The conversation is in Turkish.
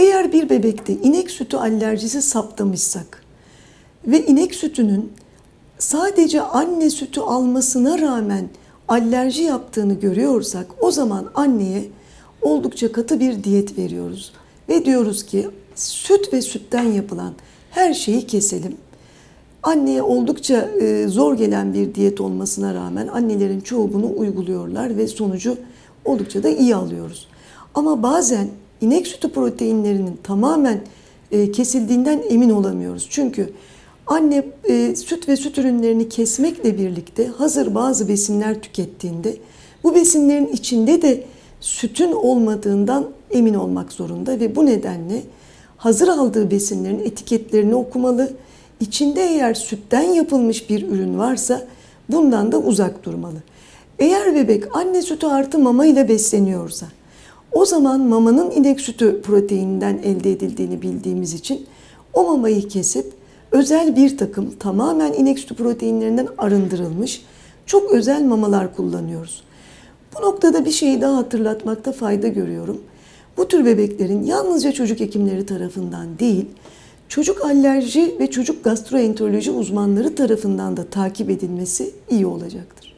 Eğer bir bebekte inek sütü alerjisi saptamışsak ve inek sütünün sadece anne sütü almasına rağmen alerji yaptığını görüyorsak o zaman anneye oldukça katı bir diyet veriyoruz. Ve diyoruz ki süt ve sütten yapılan her şeyi keselim. Anneye oldukça e, zor gelen bir diyet olmasına rağmen annelerin çoğu bunu uyguluyorlar ve sonucu oldukça da iyi alıyoruz. Ama bazen inek sütü proteinlerinin tamamen e, kesildiğinden emin olamıyoruz. Çünkü anne e, süt ve süt ürünlerini kesmekle birlikte hazır bazı besinler tükettiğinde bu besinlerin içinde de sütün olmadığından emin olmak zorunda ve bu nedenle hazır aldığı besinlerin etiketlerini okumalı. İçinde eğer sütten yapılmış bir ürün varsa bundan da uzak durmalı. Eğer bebek anne sütü artı mama ile besleniyorsa o zaman mamanın inek sütü proteininden elde edildiğini bildiğimiz için o mamayı kesip özel bir takım tamamen inek sütü proteinlerinden arındırılmış çok özel mamalar kullanıyoruz. Bu noktada bir şeyi daha hatırlatmakta fayda görüyorum. Bu tür bebeklerin yalnızca çocuk hekimleri tarafından değil, çocuk alerji ve çocuk gastroenteroloji uzmanları tarafından da takip edilmesi iyi olacaktır.